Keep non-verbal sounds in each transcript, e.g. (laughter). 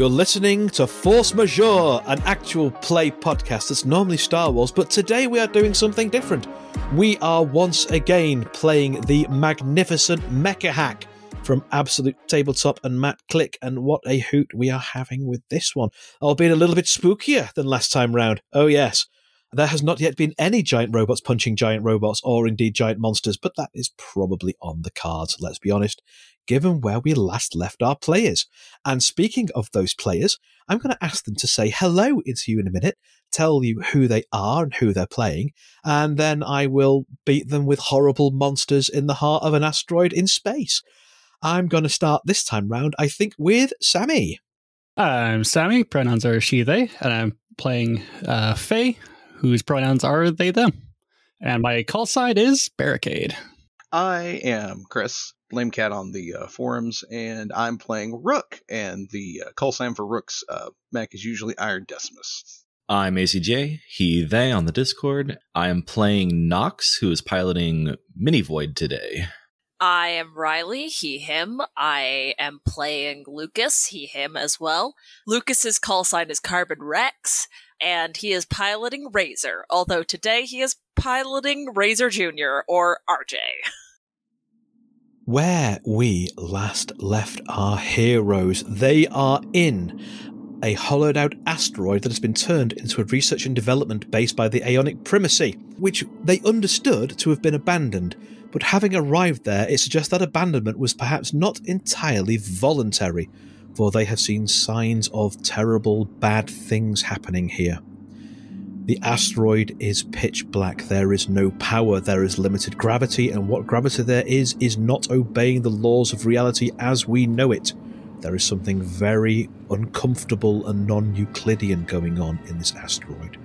You're listening to Force Majeure, an actual play podcast that's normally Star Wars, but today we are doing something different. We are once again playing the magnificent Mecha Hack from Absolute Tabletop and Matt Click, and what a hoot we are having with this one, oh, albeit a little bit spookier than last time round. Oh, yes. There has not yet been any giant robots punching giant robots or indeed giant monsters, but that is probably on the cards, let's be honest, given where we last left our players. And speaking of those players, I'm going to ask them to say hello into you in a minute, tell you who they are and who they're playing, and then I will beat them with horrible monsters in the heart of an asteroid in space. I'm going to start this time round, I think, with Sammi. I'm Sammi, pronouns are she, they, and I'm playing uh, Fae, whose pronouns are they, them. And my call sign is Barricade. I am Chris, Lame Cat on the uh, forums, and I'm playing Ruhk, and the uh, call sign for Ruhk's uh, mech is usually Iron Decimus. I'm AceyJ, he, they on the Discord. I am playing Nox, who is piloting Mini Void today. I am Riley, he, him. I am playing Lucas, he, him as well. Lucas's call sign is Carbon Rex and he is piloting Razor, although today he is piloting Razor Jr. or RJ. (laughs) Where we last left our heroes, they are in a hollowed out asteroid that has been turned into a research and development base by the Aeonic Primacy, which they understood to have been abandoned. But having arrived there, it suggests that abandonment was perhaps not entirely voluntary for they have seen signs of terrible, bad things happening here. The asteroid is pitch black. There is no power. There is limited gravity, and what gravity there is is not obeying the laws of reality as we know it. There is something very uncomfortable and non Euclidean going on in this asteroid.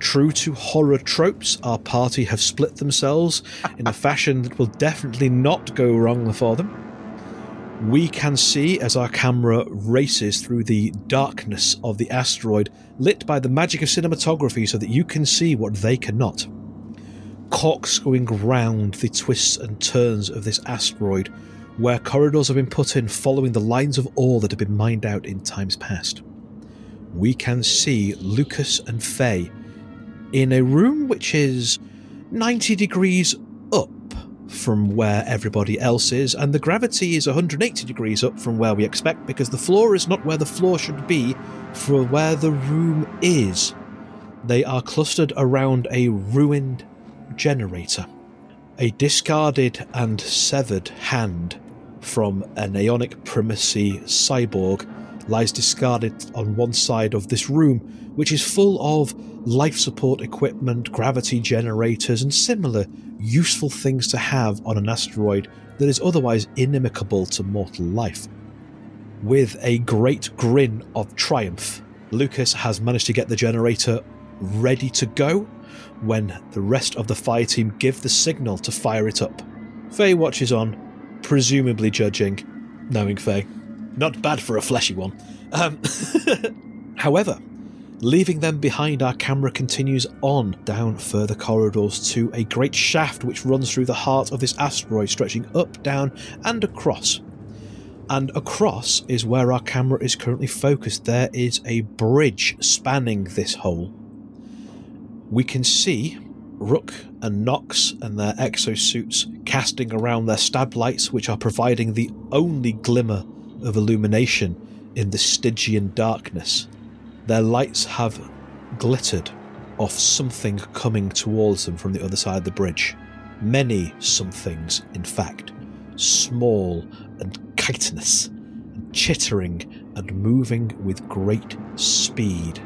True to horror tropes, our party have split themselves in a fashion that will definitely not go wrong for them we can see as our camera races through the darkness of the asteroid, lit by the magic of cinematography so that you can see what they cannot. Corkscrewing round the twists and turns of this asteroid, where corridors have been put in following the lines of ore that have been mined out in times past. We can see Lucas and Fae in a room which is 90 degrees from where everybody else is, and the gravity is 180 degrees up from where we expect because the floor is not where the floor should be for where the room is. They are clustered around a ruined generator. A discarded and severed hand from an Aeonic Primacy cyborg lies discarded on one side of this room, which is full of life support equipment, gravity generators, and similar useful things to have on an asteroid that is otherwise inimical to mortal life. With a great grin of triumph, Lucas has managed to get the generator ready to go when the rest of the fire team give the signal to fire it up. Fae watches on, presumably judging, knowing Fae. Not bad for a fleshy one. Um, (laughs) however, Leaving them behind, our camera continues on down further corridors to a great shaft which runs through the heart of this asteroid, stretching up, down, and across. And across is where our camera is currently focused. There is a bridge spanning this hole. We can see Ruhk and Nox and their exosuits casting around their stab lights, which are providing the only glimmer of illumination in the Stygian darkness. Their lights have glittered off something coming towards them from the other side of the bridge. Many somethings, in fact, small and chitinous, and chittering and moving with great speed.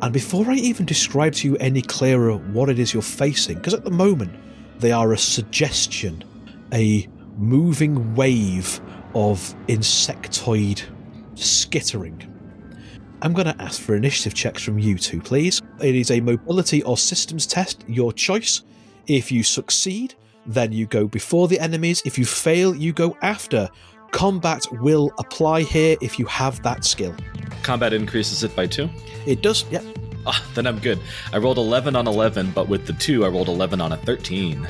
And before I even describe to you any clearer what it is you're facing, because at the moment they are a suggestion, a moving wave of insectoid skittering I'm going to ask for initiative checks from you two, please. It is a mobility or systems test, your choice. If you succeed, then you go before the enemies. If you fail, you go after. Combat will apply here if you have that skill. Combat increases it by two? It does, yep. Ah, then I'm good. I rolled 11 on 11, but with the 2, I rolled 11 on a 13.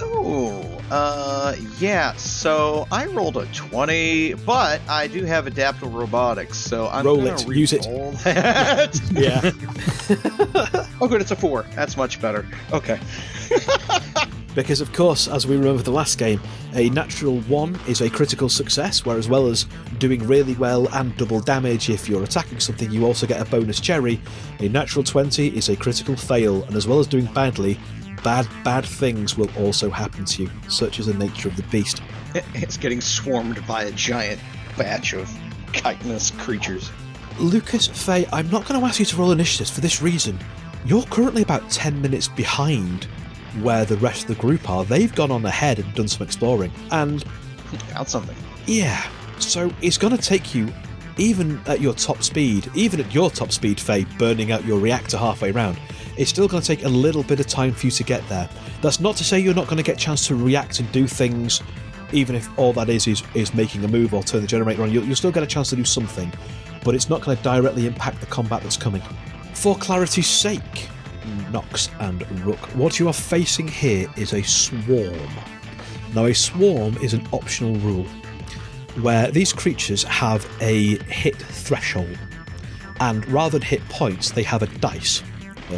Oh, Uh, yeah. So I rolled a twenty, but I do have adaptable robotics, so I'm Roll gonna it. Use it. that. (laughs) Yeah. (laughs) oh, good. It's a four. That's much better. Okay. (laughs) Because, of course, as we remember the last game, a natural 1 is a critical success, where as well as doing really well and double damage if you're attacking something, you also get a bonus cherry. A natural 20 is a critical fail, and as well as doing badly, bad, bad things will also happen to you, such as the nature of the beast. (laughs) It's getting swarmed by a giant batch of chitinous creatures. Lucas, Fae, I'm not going to ask you to roll initiatives for this reason. You're currently about 10 minutes behind where the rest of the group are. They've gone on ahead and done some exploring. And (laughs) Found something. yeah, so it's going to take you, even at your top speed, even at your top speed, Fae, burning out your reactor halfway round, it's still going to take a little bit of time for you to get there. That's not to say you're not going to get a chance to react and do things, even if all that is is, is making a move or turn the generator on. You'll, you'll still get a chance to do something, but it's not going to directly impact the combat that's coming. For clarity's sake, Nox and Ruhk, what you are facing here is a swarm. Now, a swarm is an optional rule where these creatures have a hit threshold, and rather than hit points, they have a dice.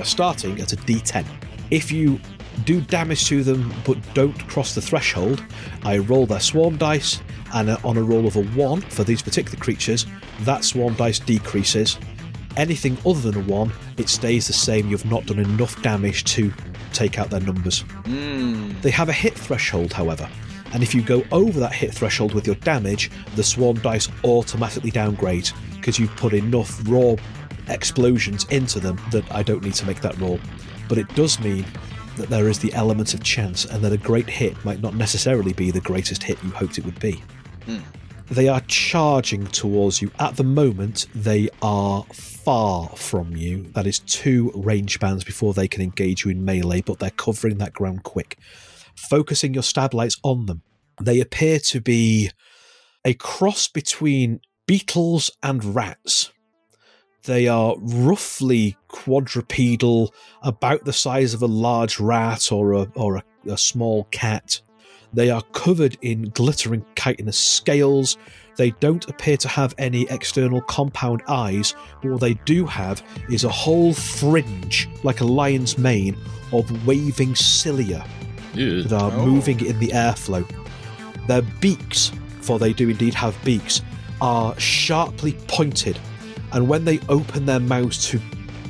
Starting at a d10. If you do damage to them but don't cross the threshold, I roll their swarm dice, and uh, on a roll of a 1 for these particular creatures, that swarm dice decreases. Anything other than a 1, it stays the same. You've not done enough damage to take out their numbers. Mmm. They have a hit threshold, however, and if you go over that hit threshold with your damage, the swarm dice automatically downgrade because you've put enough raw explosions into them that I don't need to make that roll. But it does mean that there is the element of chance, and that a great hit might not necessarily be the greatest hit you hoped it would be. Hmm. They are charging towards you. At the moment, they are far from you. That is two range bands before they can engage you in melee, but they're covering that ground quick. Focusing your stab lights on them, they appear to be a cross between beetles and rats. They are roughly quadrupedal, about the size of a large rat or a, or a, a small cat. They are covered in glittering chitinous scales. They don't appear to have any external compound eyes, but what they do have is a whole fringe, like a lion's mane, of waving cilia Ew. that are Oh. moving in the airflow. Their beaks, for they do indeed have beaks, are sharply pointed, and when they open their mouths to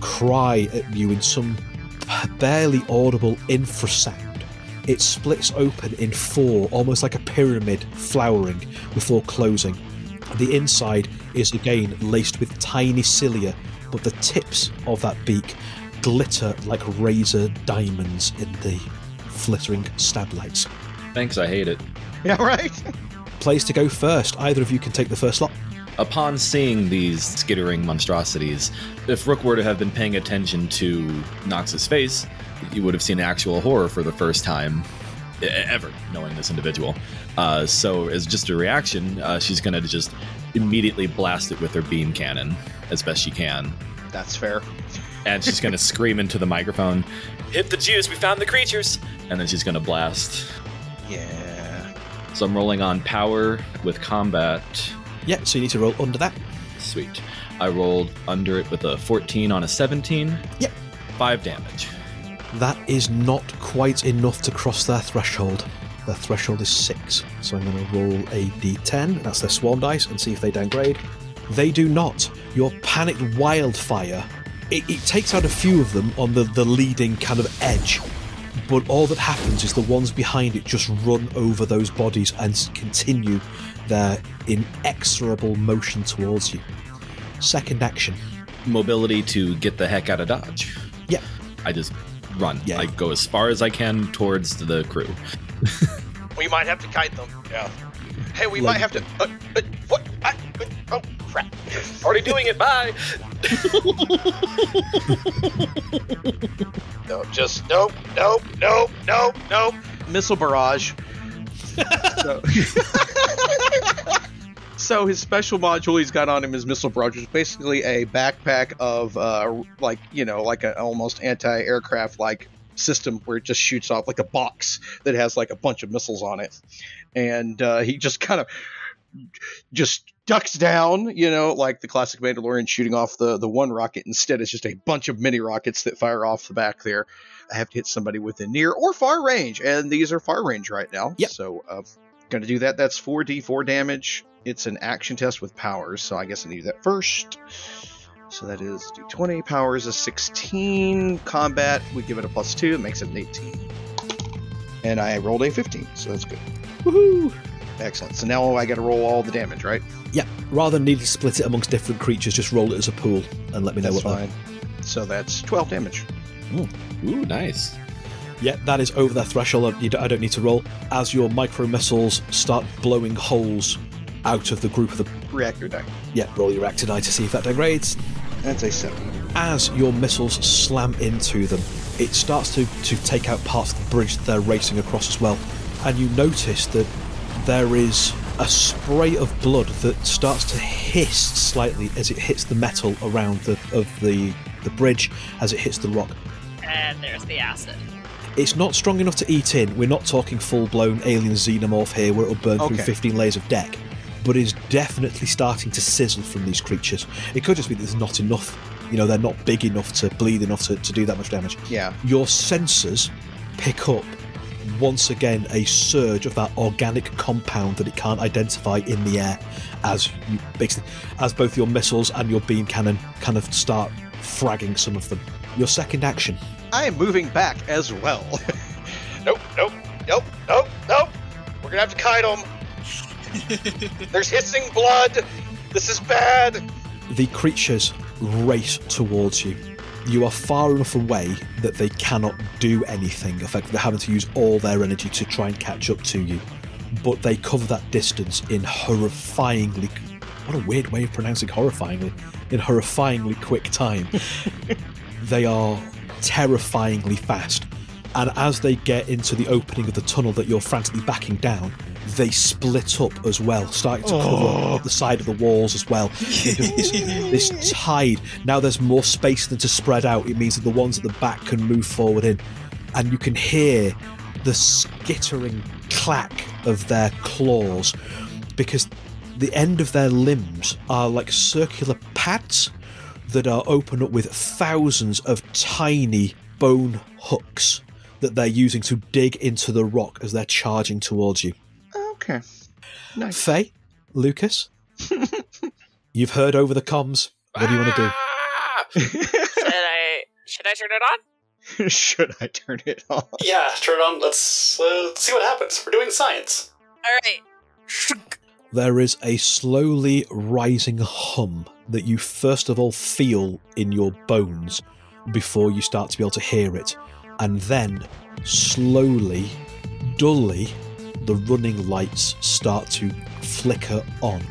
cry at you in some barely audible infrasound, it splits open in four, almost like a pyramid flowering before closing. The inside is again laced with tiny cilia, but the tips of that beak glitter like razor diamonds in the flittering stab lights. Thanks, I hate it. Yeah, right? Place to go first. Either of you can take the first slot. Upon seeing these skittering monstrosities, if Ruhk were to have been paying attention to Nox's face, you would have seen actual horror for the first time ever, knowing this individual. Uh, so, as just a reaction, uh, she's going to just immediately blast it with her beam cannon as best she can. That's fair. And she's going (laughs) to scream into the microphone, Hit the juice, we found the creatures! And then she's going to blast. Yeah. So, I'm rolling on power with combat. Yeah, so you need to roll under that. Sweet. I rolled under it with a 14 on a 17. Yep. Five damage. That is not quite enough to cross their threshold. Their threshold is six. So I'm going to roll a d10. That's their swarm dice and see if they downgrade. They do not. Your panicked wildfire. It, it takes out a few of them on the, the leading kind of edge. But all that happens is the ones behind it just run over those bodies and continue their inexorable motion towards you. Second action. Mobility to get the heck out of Dodge. Yeah. I just run. Yeah. I go as far as I can towards the crew. (laughs) We might have to kite them. Yeah. Hey, we Like- might have to. Uh, uh, what? Crap. Already doing it. Bye. (laughs) No, just nope, nope, nope, nope, nope. Missile barrage. so, (laughs) (laughs) so his special module he's got on him is missile barrage, which is basically a backpack of uh, like you know, like an almost anti-aircraft like system where it just shoots off like a box that has like a bunch of missiles on it, and uh, he just kind of just ducks down, you know, like the classic Mandalorian shooting off the the one rocket. Instead, it's just a bunch of mini rockets that fire off the back there. I have to hit somebody within near or far range, and these are far range right now. Yep. So, uh, gonna do that. That's 4d4 damage. It's an action test with powers, so I guess I need do that first. So that is d20. Powers is 16. Combat, we give it a plus 2. It makes it an 18. And I rolled a 15, so that's good. Woohoo! Excellent. So now I got to roll all the damage, right? Yeah, rather than need to split it amongst different creatures, just roll it as a pool and let me know That's what. fine. So that's 12 damage. Ooh, nice. Yeah, that is over their threshold. You I don't need to roll. As your micro missiles start blowing holes out of the group of the. Reactor die. Yeah, roll your reactor die to see if that degrades. That's a 7. As your missiles slam into them, it starts to, to take out parts of the bridge that they're racing across as well. And you notice that there is a spray of blood that starts to hiss slightly as it hits the metal around the of the, the bridge as it hits the rock. And there's the acid. It's not strong enough to eat in. We're not talking full blown alien xenomorph here where it'll burn through 15 layers of deck, but is definitely starting to sizzle from these creatures. It could just be that there's not enough. You know, they're not big enough to bleed enough to, to do that much damage. Yeah. Your sensors pick up once again a surge of that organic compound that it can't identify in the air as you basically as both your missiles and your beam cannon kind of start fragging some of them. Your second action I am moving back as well. (laughs) nope, nope, nope, nope, nope. We're gonna have to kite them. (laughs) There's hissing blood. This is bad. the creatures race towards you. You are far enough away that they cannot do anything. Effectively, they're having to use all their energy to try and catch up to you. But they cover that distance in horrifyingly. What a weird way of pronouncing horrifyingly. In horrifyingly quick time. (laughs) they are terrifyingly fast. And as they get into the opening of the tunnel that you're frantically backing down, they split up as well, starting to cover up the side of the walls as well. This, (laughs) this tide, now there's more space than to spread out. It means that the ones at the back can move forward in. And you can hear the skittering clack of their claws because the end of their limbs are like circular pads that are open up with thousands of tiny bone hooks that they're using to dig into the rock as they're charging towards you. Okay. Nice. Fae, Lucas, (laughs) you've heard over the comms. What do you want to do? Ah! Should I should I turn it on? (laughs) Should I turn it on? Yeah, turn it on. Let's uh, see what happens. We're doing science. Alright. There is a slowly rising hum that you first of all feel in your bones before you start to be able to hear it. And then, slowly, dully, the running lights start to flicker on.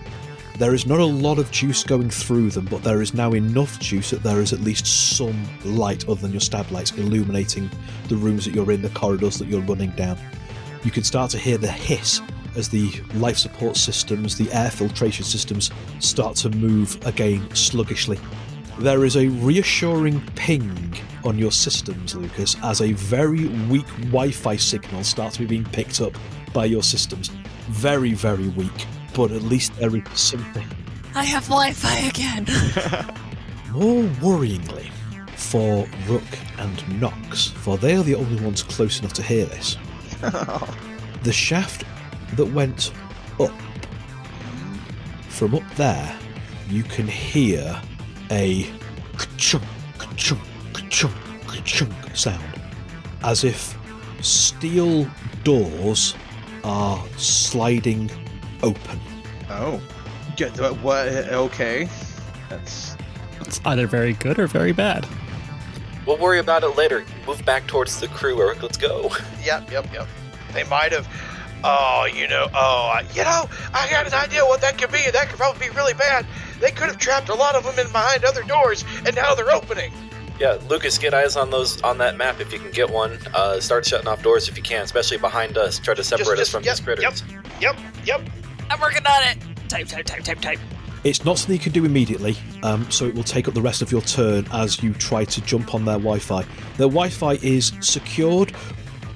There is not a lot of juice going through them, but there is now enough juice that there is at least some light other than your stab lights illuminating the rooms that you're in, the corridors that you're running down. You can start to hear the hiss as the life support systems, the air filtration systems start to move again sluggishly. There is a reassuring ping on your systems, Lucas, as a very weak Wi Fi signal starts to be being picked up by your systems. Very, very weak, but at least there is something. I have Wi-Fi again. (laughs) More worryingly, for Ruhk and Nox, for they are the only ones close enough to hear this, (laughs) the shaft that went up, from up there, you can hear a ka-chunk, ka-chunk, ka-chunk, ka-chunk sound, as if steel doors are sliding open. Oh. Yeah, th- what? Okay. That's. It's either very good or very bad. We'll worry about it later. Move back towards the crew, Eric. Let's go. Yep, yep, yep. They might have. Oh, you know. Oh, I- you know. I got an idea what that could be. That could probably be really bad. They could have trapped a lot of them in behind other doors, and now they're opening. Yeah, Lucas, get eyes on those on that map if you can get one. Uh, start shutting off doors if you can, especially behind us. Try to separate just- us from yep, these critters. Yep, yep. I'm working on it. Type, type, type, type, type. It's not something you can do immediately, um, so it will take up the rest of your turn as you try to jump on their Wi Fi. Their Wi Fi is secured,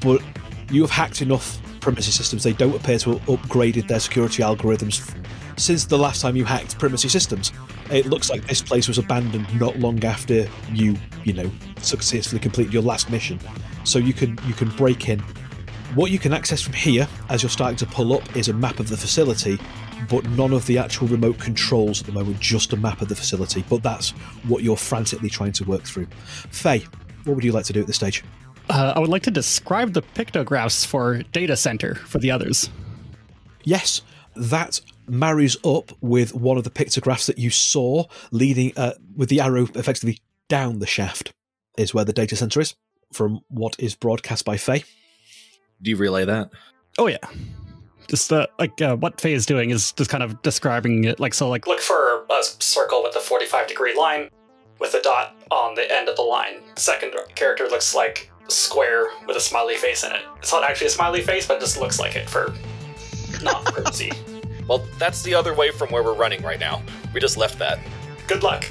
but you have hacked enough privacy systems, they don't appear to have upgraded their security algorithms f- since the last time you hacked privacy systems. It looks like this place was abandoned not long after you, you know, successfully completed your last mission. So you can you can break in. What you can access from here, as you're starting to pull up, is a map of the facility, but none of the actual remote controls at the moment, just a map of the facility. But that's what you're frantically trying to work through. Fae, what would you like to do at this stage? Uh, I would like to describe the pictographs for data center for the others. Yes, that marries up with one of the pictographs that you saw leading uh, with the arrow effectively down the shaft is where the data center is from what is broadcast by Fae. Do you relay that? Oh yeah, just uh, like uh, what Fae is doing is just kind of describing it. Like so, like Look for a circle with a 45 degree line with a dot on the end of the line. Second character looks like a square with a smiley face in it. It's not actually a smiley face, but it just looks like it for not (laughs) privacy. Well, that's the other way from where we're running right now. We just left that. Good luck.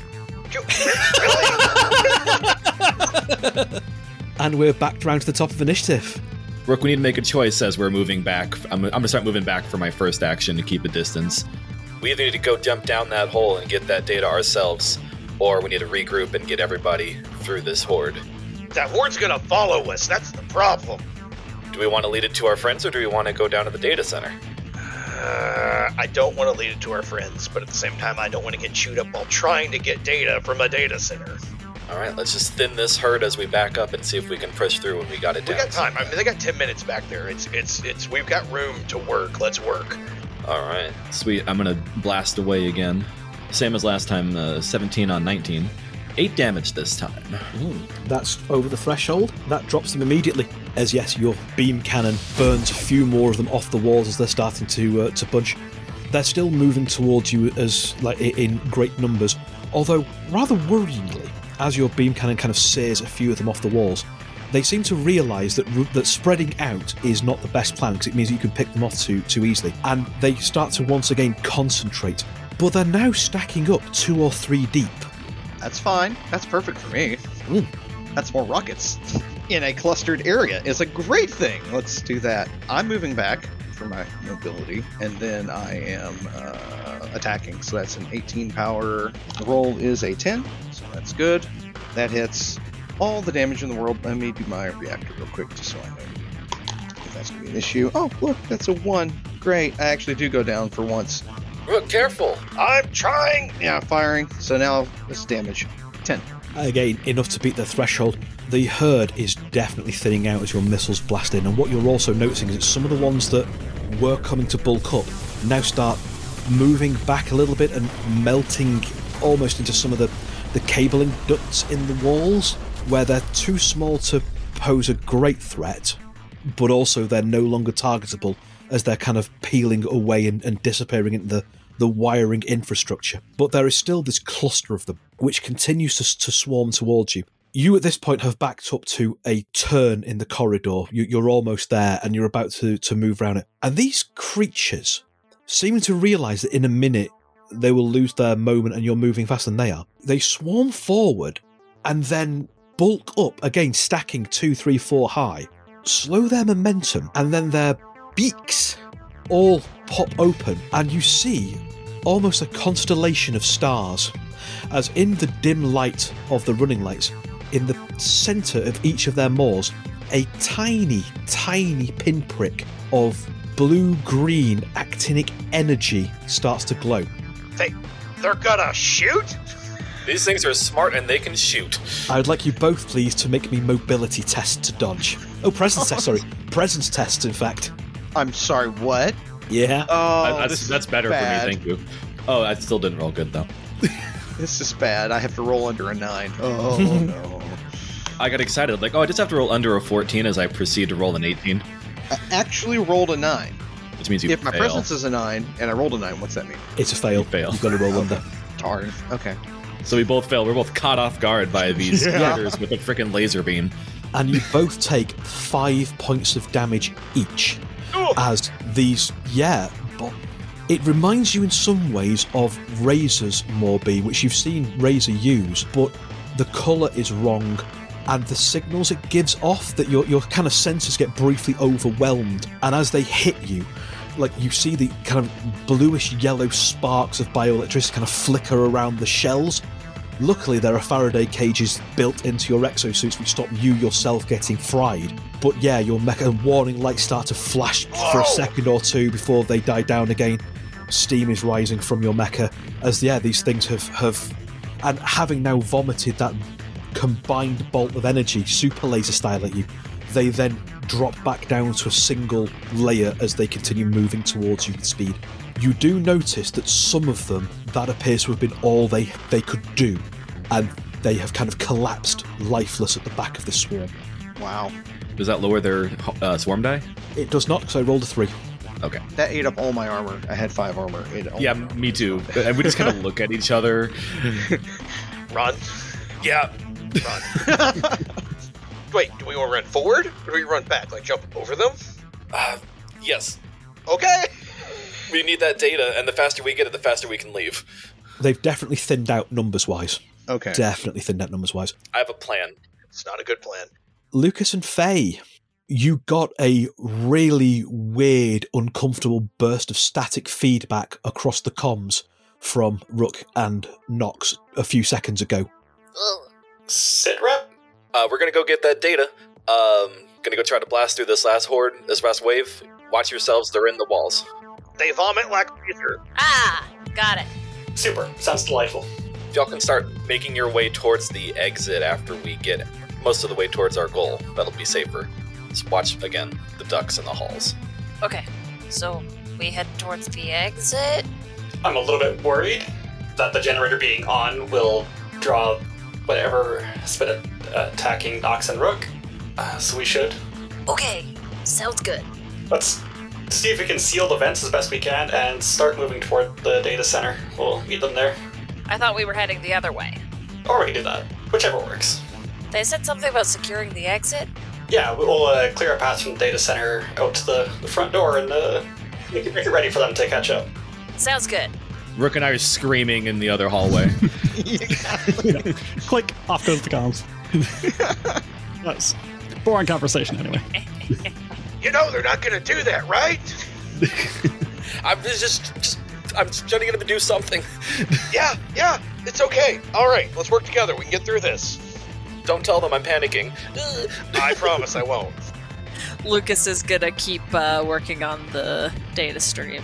(laughs) And we're back round to the top of initiative. Ruhk, we need to make a choice as we're moving back. I'm, I'm gonna start moving back for my first action to keep a distance. We either need to go jump down that hole and get that data ourselves, or we need to regroup and get everybody through this horde. That horde's gonna follow us. That's the problem. Do we want to lead it to our friends, or do we want to go down to the data center? Uh, I don't want to lead it to our friends, but at the same time, I don't want to get chewed up while trying to get data from a data center. All right, let's just thin this herd as we back up and see if we can push through when we got it We down. got time. I mean, they got ten minutes back there. It's it's it's. We've got room to work. Let's work. All right. Sweet, I'm gonna blast away again. Same as last time, uh, 17 on 19. 8 damage this time. That's over the threshold. That drops them immediately. As yes, your beam cannon burns a few more of them off the walls as they're starting to uh, to punch. They're still moving towards you as like in great numbers, although rather worryingly, as your beam cannon kind of sears a few of them off the walls, they seem to realise that that spreading out is not the best plan because it means you can pick them off too too easily, and they start to once again concentrate. But they're now stacking up two or three deep. That's fine. That's perfect for me. Mm. That's more rockets (laughs) in a clustered area. is a great thing. Let's do that. I'm moving back for my mobility, and then I am uh, attacking. So that's an 18 power. The roll is a 10, so that's good. That hits all the damage in the world. Let me do my reactor real quick, just so I know if that's gonna be an issue. Oh, look, that's a one. Great. I actually do go down for once. Ruhk, careful. I'm trying. Yeah, firing. So now it's damage 10. Again, enough to beat the threshold. The herd is definitely thinning out as your missiles blast in, and what you're also noticing is that some of the ones that were coming to bulk up now start moving back a little bit and melting almost into some of the, the cabling ducts in the walls, where they're too small to pose a great threat, but also they're no longer targetable as they're kind of peeling away and, and disappearing into the, the wiring infrastructure. But there is still this cluster of them, which continues to, to swarm towards you. You at this point have backed up to a turn in the corridor. You, you're almost there and you're about to, to move around it. And these creatures seem to realize that in a minute they will lose their moment and you're moving faster than they are. They swarm forward and then bulk up, again, stacking two, three, four high, slow their momentum, and then their beaks all pop open, and you see almost a constellation of stars. As in the dim light of the running lights, in the centre of each of their maws, a tiny, tiny pinprick of blue green actinic energy starts to glow. They, they're gonna shoot? These things are smart and they can shoot. I would like you both, please, to make me mobility test to dodge. Oh, presence test, sorry. (laughs) Presence test, in fact. I'm sorry, what? Yeah. Oh, that's that's better bad. for me, thank you. Oh, I still didn't roll good though. (laughs) This is bad. I have to roll under a 9. Oh, (laughs) no. I got excited, like, oh, I just have to roll under a 14 as I proceed to roll an 18, I actually rolled a 9. which means you If my fail. presence is a 9 and I rolled a 9, what's that mean? It's a fail. You fail. You've got to roll under. Darn. Okay. So we both fail. We're both caught off guard by these (laughs) Yeah. with a freaking laser beam. And you both take five points of damage each. Oh. As these, yeah, but It reminds you in some ways of Razor's Morby, which you've seen Razor use, but the colour is wrong and the signals it gives off that your, your kind of senses get briefly overwhelmed and as they hit you like you see the kind of bluish yellow sparks of bioelectricity kind of flicker around the shells luckily there are faraday cages built into your exosuits which stop you yourself getting fried. But yeah your mecha warning lights start to flash for a second or two before they die down again. Steam is rising from your mecha as yeah these things have have and having now vomited that combined bolt of energy, super laser style at you, they then drop back down to a single layer as they continue moving towards you with speed. You do notice that some of them, that appears to have been all they, they could do, and they have kind of collapsed lifeless at the back of the swarm. Wow. Does that lower their uh, swarm die? It does not, because I rolled a three. Okay. That ate up all my armor. I had five armor. It all Yeah, me too. And we just kind of (laughs) look at each other. Run. Yeah. Run. (laughs) Wait, do we want to run forward or do we run back? Like jump over them? Uh, yes. Okay. We need that data, and the faster we get it, the faster we can leave. They've definitely thinned out numbers wise. Okay. Definitely thinned out numbers wise. I have a plan. It's not a good plan. Lucas and Fae, you got a really weird, uncomfortable burst of static feedback across the comms from Ruhk and Nox a few seconds ago. Ugh. Sit rep? Uh, we're gonna go get that data. Um, gonna go try to blast through this last horde, this last wave. Watch yourselves, they're in the walls. They vomit like razor. Ah, got it. Super. Sounds delightful. If y'all can start making your way towards the exit after we get most of the way towards our goal, that'll be safer. Just watch again the ducks in the halls. Okay, so we head towards the exit. I'm a little bit worried that the generator being on will draw whatever has been uh, attacking Nox and Ruhk. Uh, so we should. Okay, sounds good. Let's see if we can seal the vents as best we can and start moving toward the data center. We'll meet them there. I thought we were heading the other way. Or we can do that. Whichever works. They said something about securing the exit. Yeah, we'll uh, clear a path from the data center out to the, the front door and uh, make, it, make it ready for them to catch up. Sounds good. Ruhk and I are screaming in the other hallway. (laughs) (laughs) Click, off goes the comms. (laughs) That's boring conversation anyway. You know they're not gonna do that, right? (laughs) I'm just, just, I'm just trying to get him to do something. (laughs) Yeah, yeah. It's okay. All right, let's work together. We can get through this. Don't tell them I'm panicking. (laughs) I promise I won't. Lucas is gonna keep uh, working on the data stream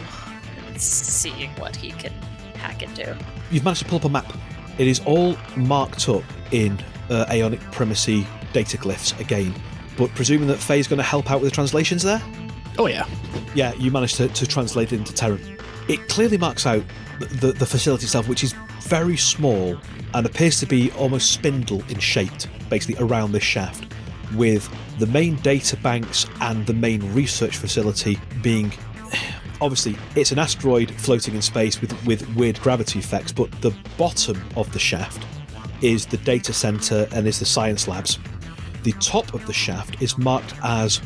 and seeing what he can hack into. You've managed to pull up a map. It is all marked up in uh, Aeonic Primacy data glyphs again, but presuming that Fae's going to help out with the translations there? Oh yeah. Yeah, you managed to, to translate it into Terran. It clearly marks out the, the, facility itself, which is very small and appears to be almost spindle in shape, basically around this shaft, with the main data banks and the main research facility being. Obviously, it's an asteroid floating in space with, with weird gravity effects, but the bottom of the shaft is the data center and is the science labs. The top of the shaft is marked as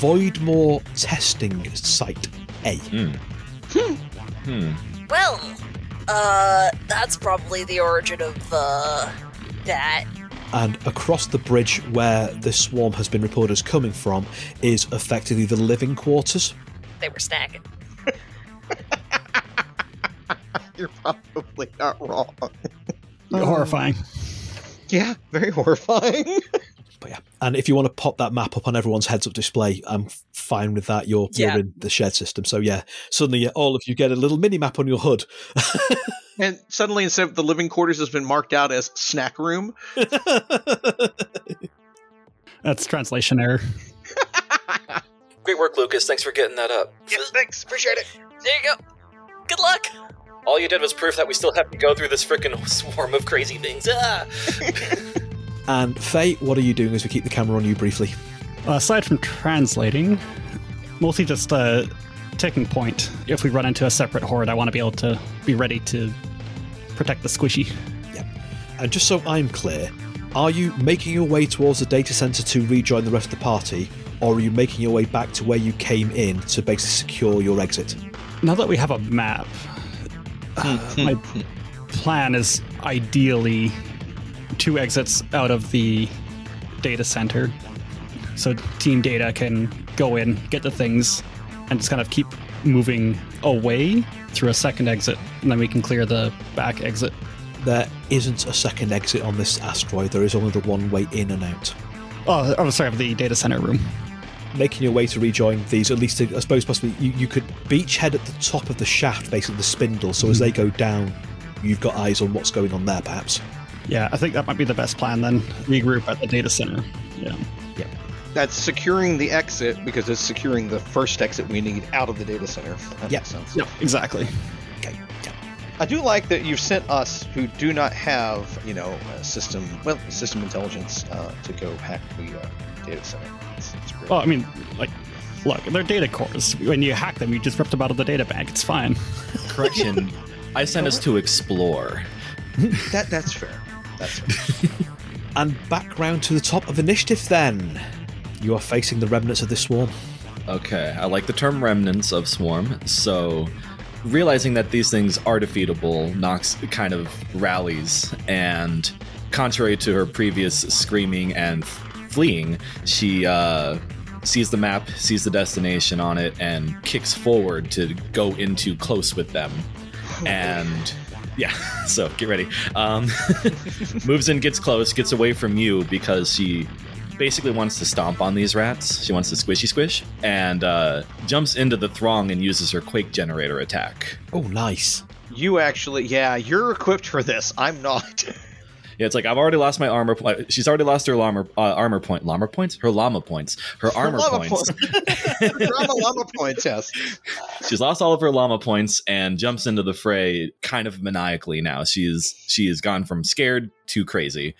Voidmaw Testing Site A. hmm. Hmm. Well, uh, that's probably the origin of uh that. and across the bridge where this swarm has been reported as coming from is effectively the living quarters. They were snacking. (laughs) You're probably not wrong. Horrifying. Yeah, very horrifying. (laughs) But yeah, and if you want to pop that map up on everyone's heads-up display, I'm fine with that. You're, Yeah. you're in the shared system, so yeah. Suddenly, all of you get a little mini map on your hood. (laughs) and suddenly, instead of the living quarters has been marked out as snack room. (laughs) That's translation error. (laughs) Great work, Lucas. Thanks for getting that up. Yeah, thanks. Appreciate it. There you go. Good luck. All you did was proof that we still have to go through this freaking swarm of crazy things. Ah! And Fae, what are you doing as we keep the camera on you briefly? Uh, aside from translating, mostly just uh, taking point. If we run into a separate horde, I want to be able to be ready to protect the squishy. And just so I'm clear, are you making your way towards the data center to rejoin the rest of the party, or are you making your way back to where you came in to basically secure your exit? now that we have a map, uh, my plan is ideally two exits out of the data center. So team data can go in, get the things, and just kind of keep moving away through a second exit, and then we can clear the back exit. There isn't a second exit on this asteroid. There is only the one way in and out. Oh, oh sorry, of the data center room. Making your way to rejoin these, at least I suppose possibly you, you could beachhead at the top of the shaft, basically the spindle. So as they go down, you've got eyes on what's going on there, perhaps. Yeah, I think that might be the best plan then. Regroup at the data center. Yeah. That's securing the exit because it's securing the first exit we need out of the data center. That Yeah. makes sense. Yep, exactly. Okay. Yeah. I do like that you've sent us, who do not have, you know, a system, well, system intelligence, uh, to go hack the uh, data center. It's, it's great. Well, I mean, like, look, they're data cores. When you hack them, you just rip them out of the data bank. It's fine. Correction. (laughs) I sent us to explore. that that's fair. That's fair. (laughs) And back round to the top of initiative then. You are facing the remnants of this swarm. Okay, I like the term remnants of swarm. So, realizing that these things are defeatable, Nox kind of rallies, and contrary to her previous screaming and fleeing, she uh, sees the map, sees the destination on it, and kicks forward to go into close with them. And yeah, (laughs) so get ready. Um, (laughs) moves in, gets close, gets away from you because she basically wants to stomp on these rats. She wants to squishy squish and uh, jumps into the throng and uses her quake generator attack. Oh, nice. you actually, yeah, you're equipped for this. I'm not. (laughs) Yeah, it's like I've already lost my armor. po- She's already lost her armor uh, armor point, llama points, her llama points, her armor llama points. Drama (laughs) llama points, yes. (laughs) She's lost all of her llama points and jumps into the fray kind of maniacally now. She is she has gone from scared to crazy.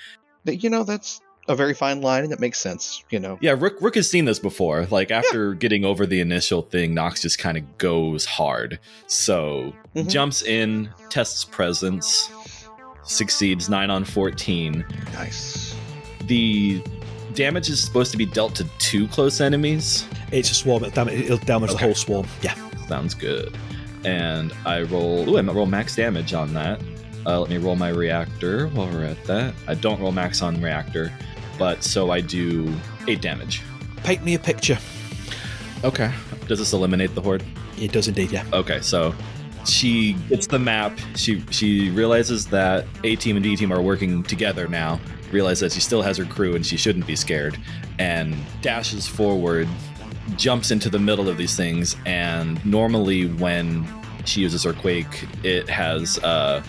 But, You know, that's a very fine line, and that makes sense. You know, Yeah, Ruhk, Ruhk has seen this before. Like after getting over the initial thing, Nox just kind of goes hard. So Mhm. jumps in, tests presence, succeeds nine on fourteen. nice. The damage is supposed to be dealt to two close enemies. It's a swarm. It'll damage, it'll damage the whole swarm. Yeah. Sounds good. And I roll. Ooh, I roll max damage on that. Uh, let me roll my reactor while we're at that. I don't roll max on reactor, but so I do eight damage. Paint me a picture. Okay. Does this eliminate the horde? It does indeed, yeah. Okay, so she gets the map. She she realizes that A team and D team are working together now. Realizes that she still has her crew and she shouldn't be scared, and dashes forward, jumps into the middle of these things. And normally, when she uses her quake, it has uh,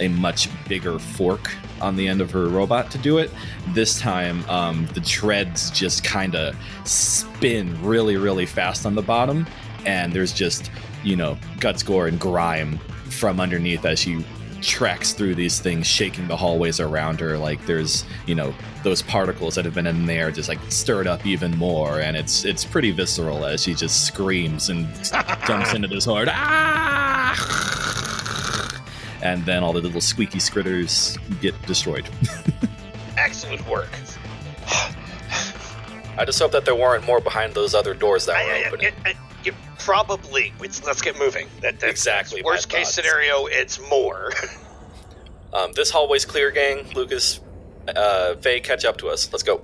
a much bigger fork on the end of her robot to do it. This time, um, the treads just kind of spin really, really fast on the bottom, and there's just you know, guts, gore, and grime from underneath as she tracks through these things, shaking the hallways around her. Like there's, you know, those particles that have been in there just like stirred up even more, and it's it's pretty visceral as she just screams and (laughs) jumps into this horde. Ah! And then all the little squeaky scritters get destroyed. (laughs) Excellent work. I just hope that there weren't more behind those other doors that I- were I- opening. I- I- you probably. Let's, let's get moving. That, that's Exactly my Worst case thoughts. scenario, it's more. (laughs) Um, this hallway's clear, gang. Lucas, uh, Fae, catch up to us. Let's go.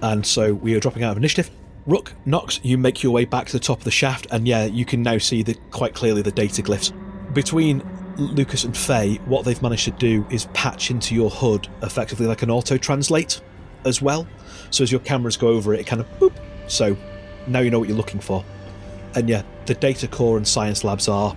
And so we are dropping out of initiative. Ruhk, Nox, you make your way back to the top of the shaft, and yeah, you can now see the, quite clearly the data glyphs. Between Lucas and Fae, what they've managed to do is patch into your HUD effectively like an auto translate as well. So as your cameras go over it, it kind of boop. So now you know what you're looking for. And yeah, the data core and science labs are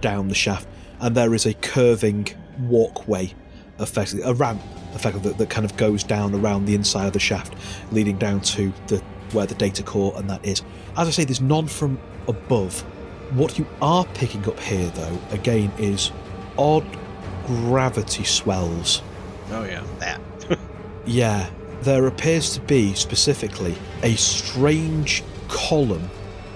down the shaft, and there is a curving walkway, effectively a ramp, effectively that, that kind of goes down around the inside of the shaft, leading down to the where the data core and that is. As I say, there's none from above. What you are picking up here, though, again, is odd gravity swells. Oh yeah, that. Yeah, there appears to be specifically a strange column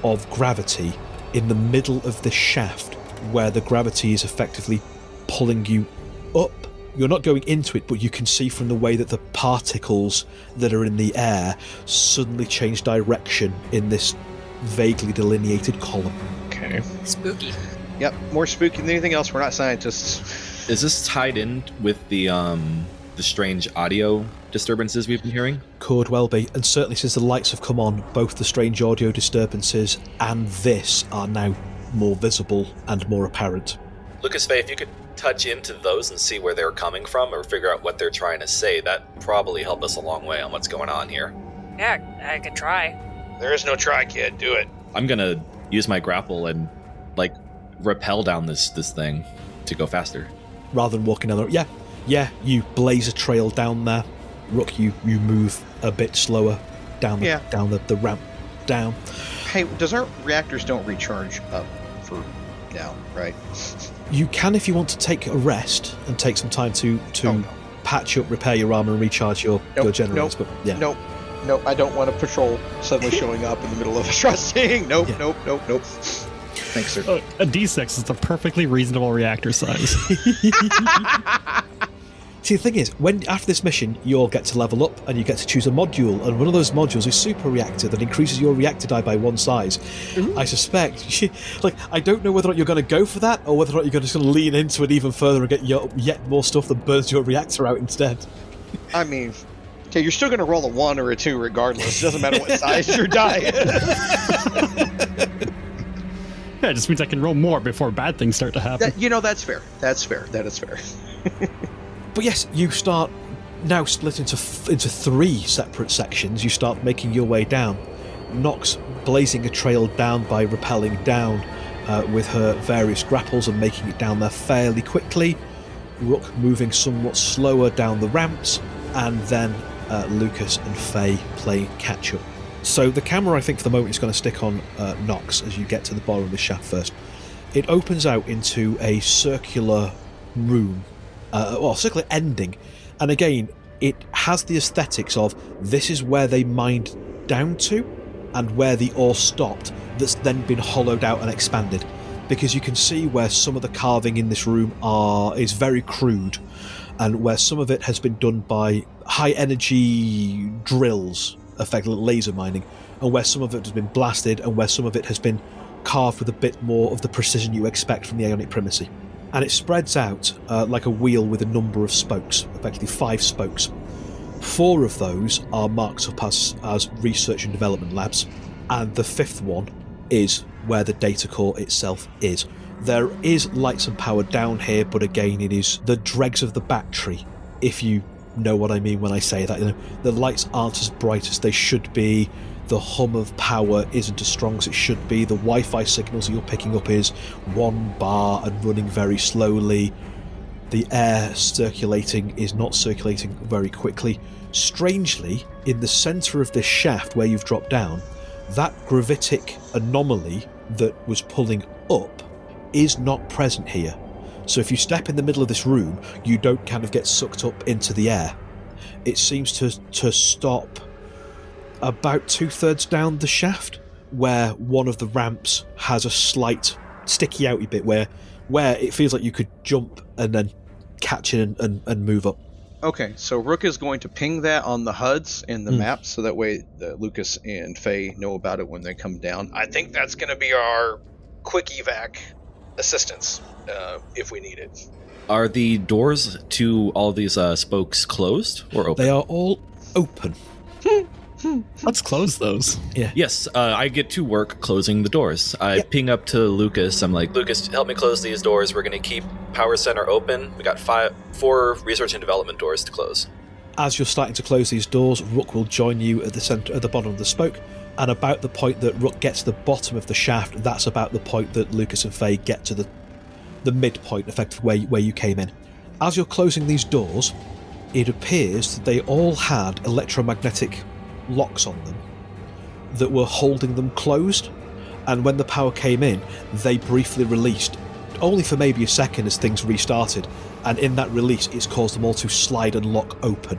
of gravity in the middle of the shaft where the gravity is effectively pulling you up. You're not going into it, but you can see from the way that the particles that are in the air suddenly change direction in this vaguely delineated column. Okay. Okay. Spooky. Yep. More spooky than anything else. We're not scientists. Is this tied in with the um the strange audio disturbances we've been hearing? Could well be, and certainly since the lights have come on, both the strange audio disturbances and this are now more visible and more apparent. Lucas Fae, if you could touch into those and see where they're coming from or figure out what they're trying to say, that probably help us a long way on what's going on here. Yeah, I could try. There is no try, kid. Do it. I'm gonna use my grapple and like rappel down this this thing to go faster. Rather than walking down the yeah, yeah, you blaze a trail down there. Ruhk, you you move a bit slower down the Yeah. down the, the ramp down. Hey, does our reactors don't recharge up for now, right? You can if you want to take a rest and take some time to to Oh, no. patch up, repair your armor, and recharge your Nope, your generators. nope, but yeah, Nope. Nope. I don't want a patrol suddenly (laughs) showing up in the middle of a (laughs) thrusting. Nope. Yeah. Nope. Nope. Nope. Thanks, sir. Uh, a D6 is a perfectly reasonable reactor size. (laughs) See, the thing is, when after this mission, you all get to level up and you get to choose a module, and one of those modules is super reactor that increases your reactor die by one size. I suspect, like, I don't know whether or not you're going to go for that, or whether or not you're just going to lean into it even further and get your, yet more stuff that burns your reactor out instead. I mean, okay, you're still going to roll a one or a two regardless. It doesn't matter what size your die is. (laughs) yeah, it just means I can roll more before bad things start to happen. That, you know, that's fair. That's fair. That is fair. (laughs) But yes, you start now split into f- into three separate sections. You start making your way down. Nox blazing a trail down by rappelling down uh, with her various grapples and making it down there fairly quickly. Ruhk moving somewhat slower down the ramps, and then uh, Lucas and Fae playing catch up. So the camera, I think, for the moment is going to stick on uh, Nox as you get to the bottom of the shaft first. It opens out into a circular room uh, well, circular ending. And again, it has the aesthetics of this is where they mined down to and where the ore stopped, that's then been hollowed out and expanded. Because you can see where some of the carving in this room are is very crude, and where some of it has been done by high energy drills, effectively laser mining, and where some of it has been blasted, and where some of it has been carved with a bit more of the precision you expect from the Ionic Primacy and it spreads out uh, like a wheel with a number of spokes, effectively five spokes. Four of those are marked up as, as research and development labs, and the fifth one is where the data core itself is. There is lights and power down here, but again, it is the dregs of the battery, if you know what I mean when I say that. You know, the lights aren't as bright as they should be. The hum of power isn't as strong as it should be. The Wi Fi signals that you're picking up is one bar and running very slowly. The air circulating is not circulating very quickly. Strangely, in the centre of this shaft where you've dropped down, that gravitic anomaly that was pulling up is not present here. So if you step in the middle of this room, you don't kind of get sucked up into the air. It seems to to stop about two thirds down the shaft, where one of the ramps has a slight sticky outy bit where where it feels like you could jump and then catch it and, and, and move up. Okay, so Ruhk is going to ping that on the HUDs and the Hmm. maps, so that way uh, Lucas and Fae know about it when they come down. I think that's going to be our quick evac assistance uh, if we need it. Are the doors to all these uh, spokes closed or open? They are all open. (laughs) Let's close those. Yeah. Yes, uh, I get to work closing the doors. I ping up to Lucas. I'm like, Lucas, help me close these doors. We're going to keep Power Center open. We got five, four research and development doors to close. As you're starting to close these doors, Ruhk will join you at the center, at the bottom of the spoke. And about the point that Ruhk gets to the bottom of the shaft, that's about the point that Lucas and Fae get to the the midpoint, effectively where where you came in. As you're closing these doors, it appears that they all had electromagnetic locks on them that were holding them closed. And when the power came in, they briefly released, only for maybe a second as things restarted. And in that release, it's caused them all to slide and lock open.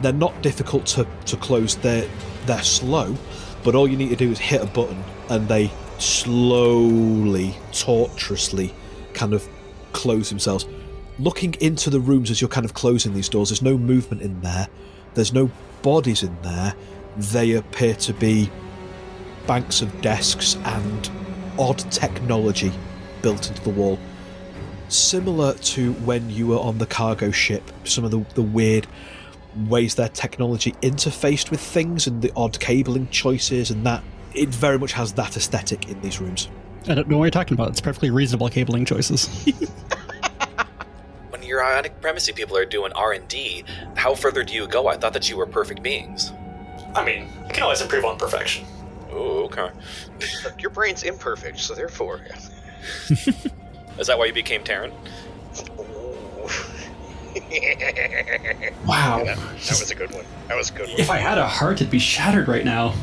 They're not difficult to, to close, they're, they're slow, but all you need to do is hit a button and they slowly, tortuously kind of close themselves. Looking into the rooms as you're kind of closing these doors, there's no movement in there, there's no bodies in there. They appear to be banks of desks and odd technology built into the wall. Similar to when you were on the cargo ship, some of the, the weird ways their technology interfaced with things and the odd cabling choices and that. It very much has that aesthetic in these rooms. I don't know what you're talking about. It's perfectly reasonable cabling choices. (laughs) When your ionic primacy people are doing R and D, how further do you go? I thought that you were perfect beings. I mean, you can always improve on perfection. Ooh, okay. Your brain's imperfect, so therefore. (laughs) Is that why you became Terran? (laughs) (laughs) Wow. that, that was a good one. That was a good one. If I had a heart, it'd be shattered right now.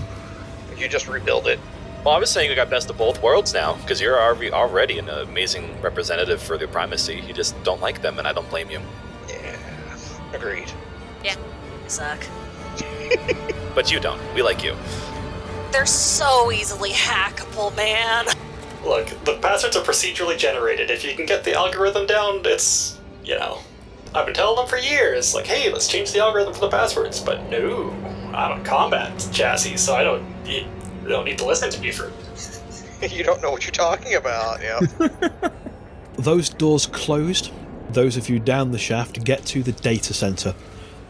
You just rebuild it. Well, I was saying you got best of both worlds now, because you're already an amazing representative for the primacy. You just don't like them, and I don't blame you. Yeah. Agreed. You suck. (laughs) But you don't. We like you. They're so easily hackable, man. Look, the passwords are procedurally generated. If you can get the algorithm down, it's, you know. I've been telling them for years, like, hey, let's change the algorithm for the passwords. But no, I'm a combat chassis, so I don't, you don't need to listen to me for. (laughs) you don't know what you're talking about. Yeah. (laughs) Those doors closed. Those of you down the shaft get to the data center.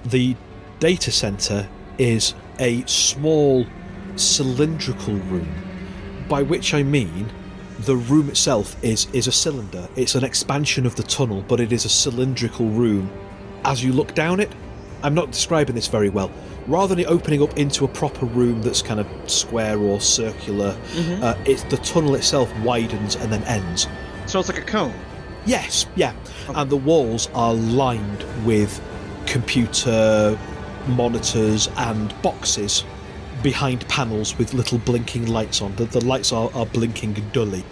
The data center is a small cylindrical room, by which I mean the room itself is is a cylinder. It's an expansion of the tunnel, but it is a cylindrical room. As you look down it, I'm not describing this very well. Rather than it opening up into a proper room that's kind of square or circular, uh, it's the tunnel itself widens and then ends. So it's like a cone. Yes, yeah. And the walls are lined with computer monitors and boxes behind panels with little blinking lights on. The, the lights are, are blinking dully.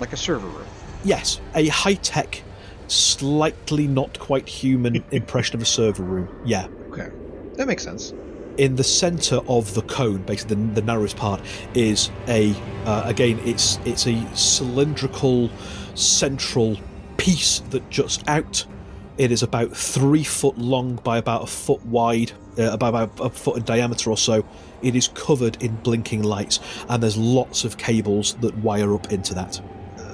Like a server room. Yes, a high tech, slightly not quite human (laughs) impression of a server room. Yeah. Okay. That makes sense. in the center of the cone, basically the, the narrowest part, is a uh, again it's it's a cylindrical central piece that juts out. It is about three foot long by about a foot wide, uh, about, about a foot in diameter or so. It is covered in blinking lights, and there's lots of cables that wire up into that.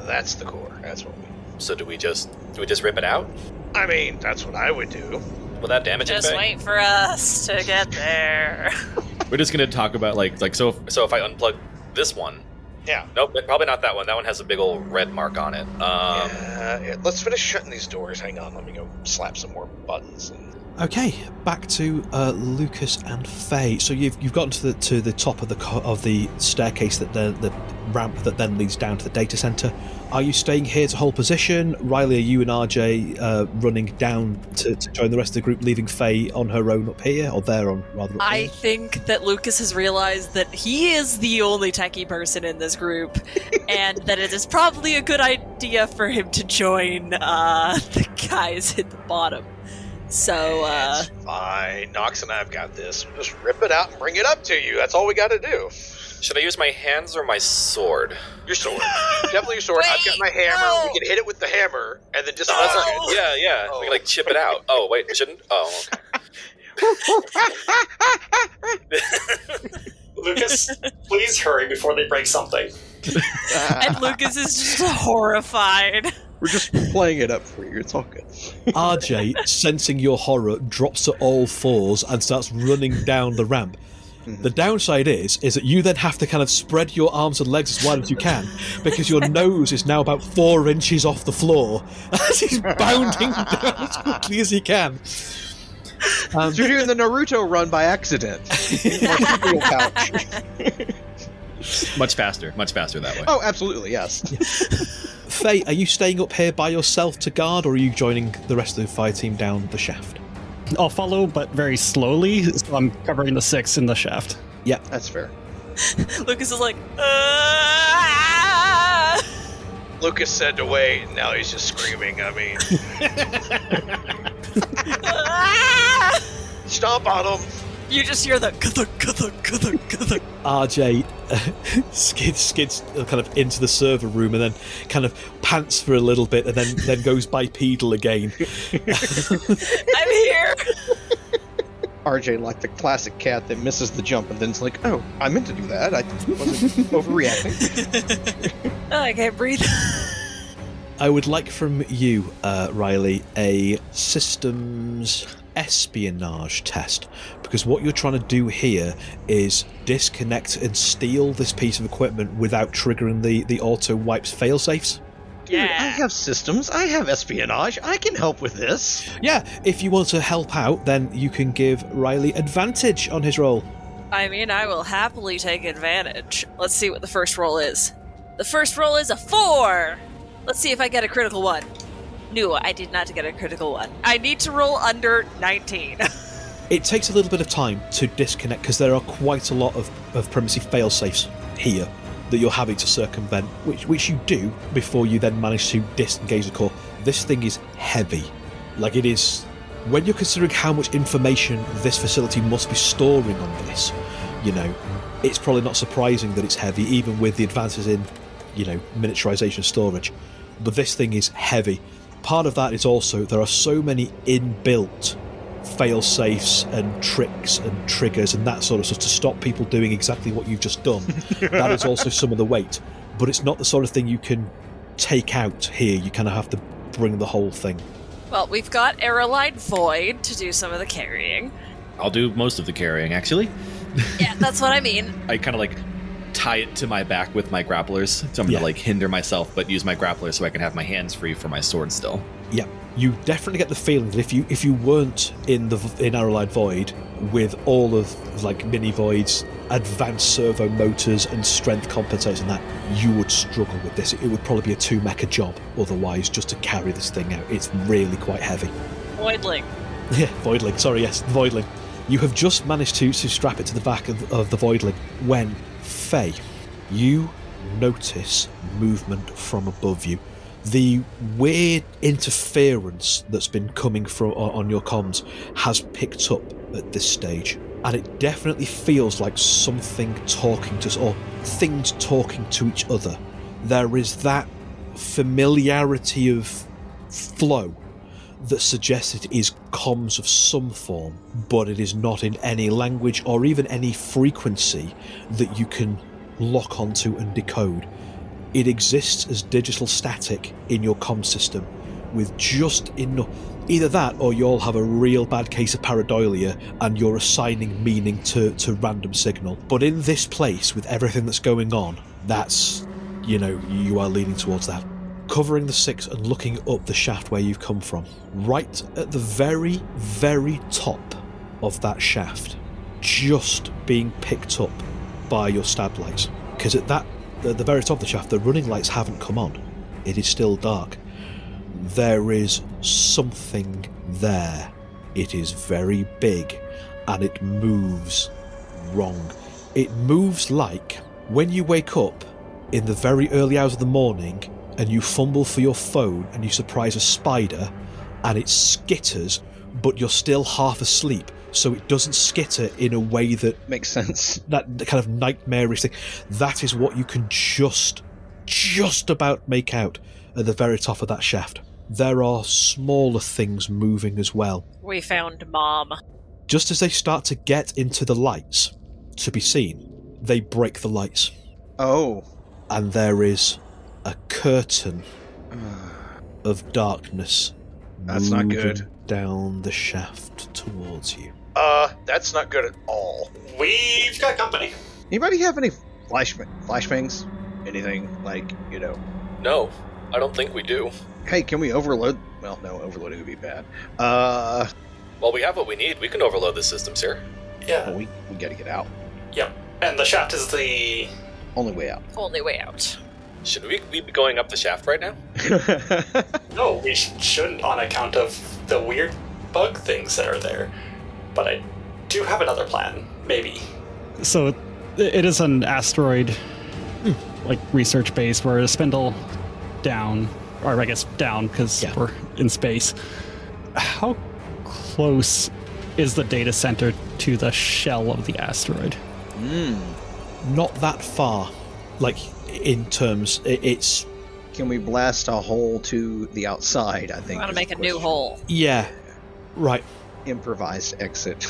That's the core. That's what we. So do we just do we just rip it out? I mean, that's what I would do. Will that damage it? Just Fae? wait for us to get there. (laughs) We're just gonna talk about like like so. So if I unplug this one, Yeah. nope, probably not that one. That one has a big old red mark on it. Um, yeah, yeah, Let's finish shutting these doors. Hang on. Let me go slap some more buttons. And... Okay, back to uh, Lucas and Fae. So you've you've gotten to the to the top of the co- of the staircase that the the ramp that then leads down to the data center. Are you staying here to hold position? Riley, are you and RJ uh, running down to, to join the rest of the group, leaving Fae on her own up here, or there on rather? Up I think that Lucas has realized that he is the only techie person in this group, (laughs) and that it is probably a good idea for him to join uh, (laughs) the guys at the bottom. So, uh, It's fine. Nox and I've got this. We'll just rip it out and bring it up to you. That's all we got to do. should I use my hands or my sword? Your sword. Definitely your sword. I've got my hammer. no. We can hit it with the hammer and then just. Oh, No. not- yeah, yeah. Oh. We can like chip it out. Oh wait, shouldn't. Oh, okay. (laughs) Lucas, please hurry before they break something. and Lucas is just horrified. We're just playing it up for you. It's all good. RJ, sensing your horror, drops to all fours and starts running down the ramp. The downside is, is that you then have to kind of spread your arms and legs as wide as you can because your (laughs) nose is now about four inches off the floor (laughs) as he's bounding down as quickly as he can. Um, So you're doing the Naruto run by accident. (laughs) Much faster, much faster that way. Oh, absolutely, yes. Fae, are you staying up here by yourself to guard, or are you joining the rest of the fire team down the shaft? I'll follow, but very slowly. So I'm covering the six in the shaft. Yeah, that's fair. (laughs) Lucas is like, "Ah!" Lucas said to wait, now he's just screaming. I mean, (laughs) stomp on him. You just hear the kuthuk, kuthuk, kuthuk, kuthuk. RJ uh, (laughs) skids skids uh, kind of into the server room and then kind of pants for a little bit and then then goes bipedal again. (laughs) I'm here. RJ like the classic cat that misses the jump and then's like, "Oh, I meant to do that. I wasn't (laughs) overreacting." Oh, I can't breathe. I would like from you, uh, Riley, a systems espionage test because what you're trying to do here is disconnect and steal this piece of equipment without triggering the the auto wipes failsafes. Dude, I have systems. I have espionage. I can help with this. Yeah, if you want to help out, then you can give Riley advantage on his roll. I mean, I will happily take advantage. Let's see what the first roll is. The first roll is a four. Let's see if I get a critical one. No, I did not get a critical one. I need to roll under 19. (laughs) It takes a little bit of time to disconnect because there are quite a lot of, of primacy failsafes here that you're having to circumvent, which which you do before you then manage to disengage the core. This thing is heavy. Like it is when you're considering how much information this facility must be storing on this, you know, it's probably not surprising that it's heavy, even with the advances in, you know, miniaturization storage. But this thing is heavy. Part of that is also there are so many inbuilt fail safes and tricks and triggers and that sort of stuff to stop people doing exactly what you've just done. (laughs) that is also some of the weight. But it's not the sort of thing you can take out here. You kind of have to bring the whole thing. well, we've got Aeroline Void to do some of the carrying. I'll do most of the carrying, actually. Yeah, that's what I mean. (laughs) I kind of like tie it to my back with my grapplers. So I'm Yeah. gonna like hinder myself, but use my grapplers so I can have my hands free for my sword still. Yeah, you definitely get the feeling that if you if you weren't in the in Arrowlight Void with all of like mini voids, advanced servo motors, and strength compensators, and that you would struggle with this. It would probably be a two mecha job otherwise just to carry this thing out. It's really quite heavy. Voidling. (laughs) Yeah, Voidling. Sorry, yes, Voidling. You have just managed to, to strap it to the back of, of the Voidling when, Fae, you notice movement from above you. The weird interference that's been coming from on on your comms has picked up at this stage, and it definitely feels like something talking to us or things talking to each other. There is that familiarity of flow that suggests it is comms of some form, but it is not in any language or even any frequency that you can lock onto and decode. It exists as digital static in your comm system, with just enough. Either that, or you'll have a real bad case of pareidolia and you're assigning meaning to, to random signal. But in this place, with everything that's going on, that's, you know, you are leaning towards that covering the six and looking up the shaft where you've come from. Right at the very, very top of that shaft, just being picked up by your stab lights. Because at that, at the very top of the shaft, the running lights haven't come on. It is still dark. There is something there. It is very big and it moves wrong. It moves like when you wake up in the very early hours of the morning and you fumble for your phone and you surprise a spider and it skitters, but you're still half asleep, so it doesn't skitter in a way that Makes sense. that kind of nightmarish thing. That is what you can just, just about make out at the very top of that shaft. There are smaller things moving as well. We found Mom. Just as they start to get into the lights to be seen, they break the lights, Oh. and there is a curtain of darkness. That's not moving good. Down the shaft towards you. Uh, that's not good at all. We've got company. Anybody have any flash flashbangs? Anything like you know? No, I don't think we do. Hey, can we overload? Well, no, overloading would be bad. Uh, Well, we have what we need. We can overload the systems here. Yeah. well, we we gotta get out. Yep. And the shaft is the. Only way out. Only way out. Should we, we be going up the shaft right now? (laughs) No, we sh- shouldn't on account of the weird bug things that are there. But I do have another plan, maybe. So it- it is an asteroid, hmm, like research base where a spindle down, or I guess down because Yeah. we're in space. How close is the data center to the shell of the asteroid? Hmm. Not that far, like in terms, it's can we blast a hole to the outside? I We think. want to make the a new hole. yeah, right. Improvised exit.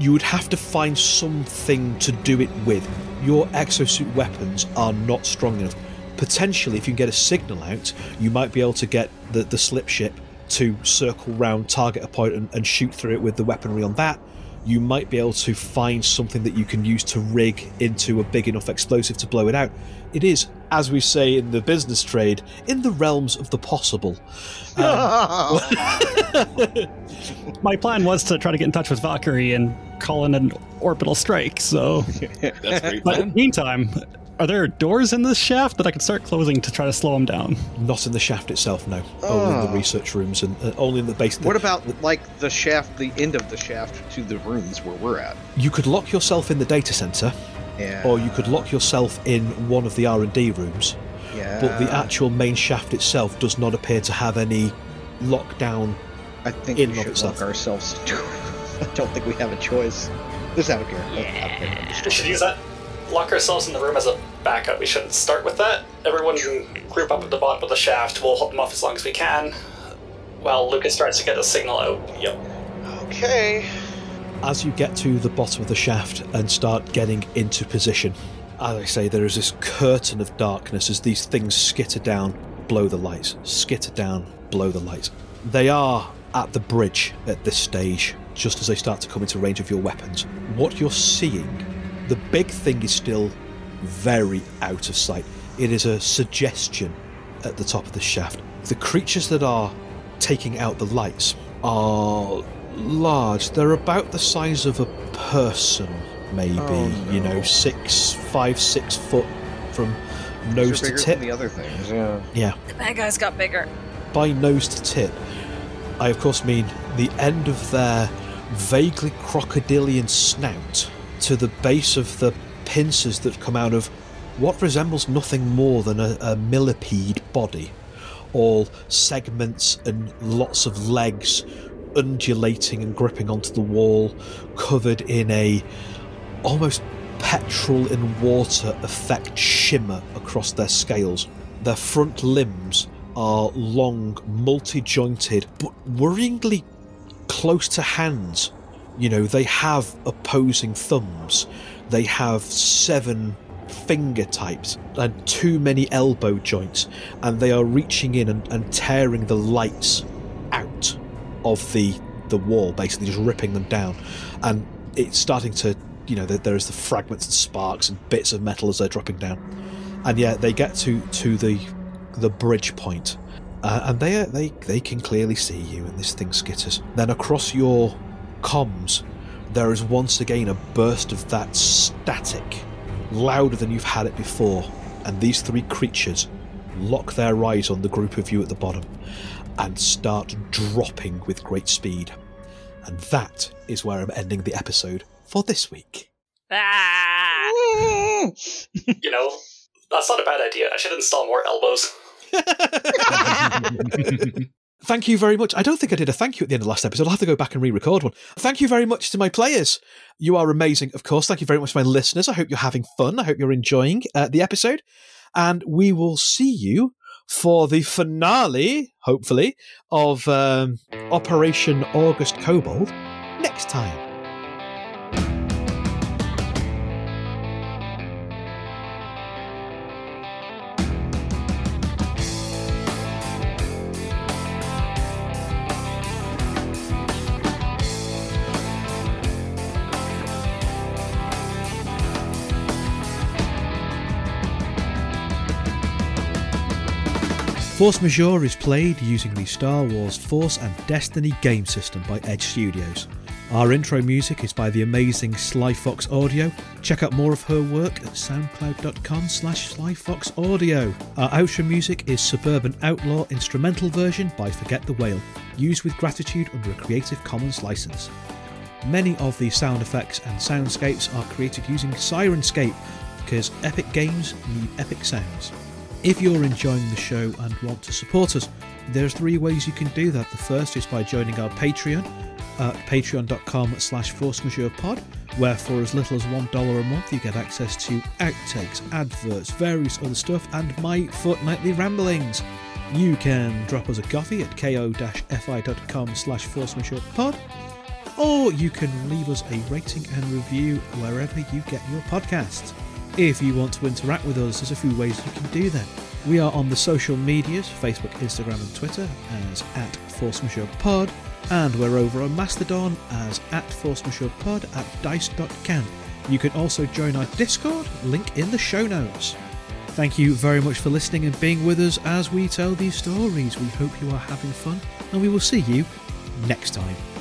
you would have to find something to do it with. Your exosuit weapons are not strong enough. Potentially, if you can get a signal out, you might be able to get the, the slip ship to circle round, target a point, and, and shoot through it with the weaponry on that. You might be able to find something that you can use to rig into a big enough explosive to blow it out. It is, as we say in the business trade, in the realms of the possible. (laughs) My plan was to try to get in touch with Valkyrie and call in an orbital strike. So, (laughs) That's a great but in the meantime, are there doors in this shaft that I can start closing to try to slow them down? Not in the shaft itself, no. Only in the Oh. research rooms and uh, only in the base. What about like the shaft, the end of the shaft to the rooms where we're at? You could lock yourself in the data center, Yeah. or you could lock yourself in one of the R and D rooms. Yeah. But the actual main shaft itself does not appear to have any lockdown. I think in we should itself. lock ourselves (laughs) into. I don't think we have a choice. Just out of care. Oh, we should use that. Lock ourselves in the room as a backup. We shouldn't start with that. Everyone can group up at the bottom of the shaft. We'll hold them off as long as we can. While Lucas tries to get a signal out. Yep. Okay. As you get to the bottom of the shaft and start getting into position, as I say, there is this curtain of darkness as these things skitter down, blow the lights, skitter down, blow the lights. They are at the bridge at this stage, just as they start to come into range of your weapons. What you're seeing, the big thing is still very out of sight. It is a suggestion at the top of the shaft. The creatures that are taking out the lights are large. They're about the size of a person, maybe. Oh, You know, six, five, six foot from nose to tip. than the other things. Yeah. Yeah, The bad guys got bigger. by nose to tip, I of course mean the end of their vaguely crocodilian snout to the base of the pincers that come out of what resembles nothing more than a, a millipede body. All segments and lots of legs undulating and gripping onto the wall, covered in a almost petrol in water effect shimmer across their scales. Their front limbs are long, multi jointed, but worryingly close to hands. You know, they have opposing thumbs, they have seven finger types and too many elbow joints, and they are reaching in and, and tearing the lights of the the wall, basically just ripping them down. And it's starting to, you know, there, is the fragments and sparks and bits of metal as they're dropping down. And yeah, they get to to the the bridge point, uh, and they are, they they can clearly see you, and this thing skitters. Then across your comms, there is once again a burst of that static, louder than you've had it before, and these three creatures lock their eyes on the group of you at the bottom and start dropping with great speed. And that is where I'm ending the episode for this week. Ah! You know, that's not a bad idea. I should install more elbows. (laughs) Thank you very much. I don't think I did a thank you at the end of the last episode. I'll have to go back and re record one. Thank you very much to my players. You are amazing, of course. Thank you very much to my listeners. I hope you're having fun. I hope you're enjoying uh, the episode. And we will see you for the finale, hopefully, of um, Operation August Kobold next time. Force Majeure is played using the Star Wars Force and Destiny game system by Edge Studios. Our intro music is by the amazing Sly Fox Audio. Check out more of her work at soundcloud.com slash slyfoxaudio. Our outro music is Suburban Outlaw instrumental version by Forget the Whale, used with gratitude under a Creative Commons license. Many of the sound effects and soundscapes are created using Syrinscape because epic games need epic sounds. If you're enjoying the show and want to support us, there's three ways you can do that. The first is by joining our Patreon at patreon.com slash forcemajeurepod, where for as little as $1 a month you get access to outtakes, adverts, various other stuff, and my fortnightly ramblings. You can drop us a coffee at ko-fi.com slash forcemajeurepod, or you can leave us a rating and review wherever you get your podcasts. If you want to interact with us, there's a few ways you can do that. We are on the social medias Facebook, Instagram, and Twitter as at Force Majeure Pod, and we're over on Mastodon as at Force Majeure Pod at dice.camp. You can also join our Discord, link in the show notes. Thank you very much for listening and being with us as we tell these stories. We hope you are having fun, and we will see you next time.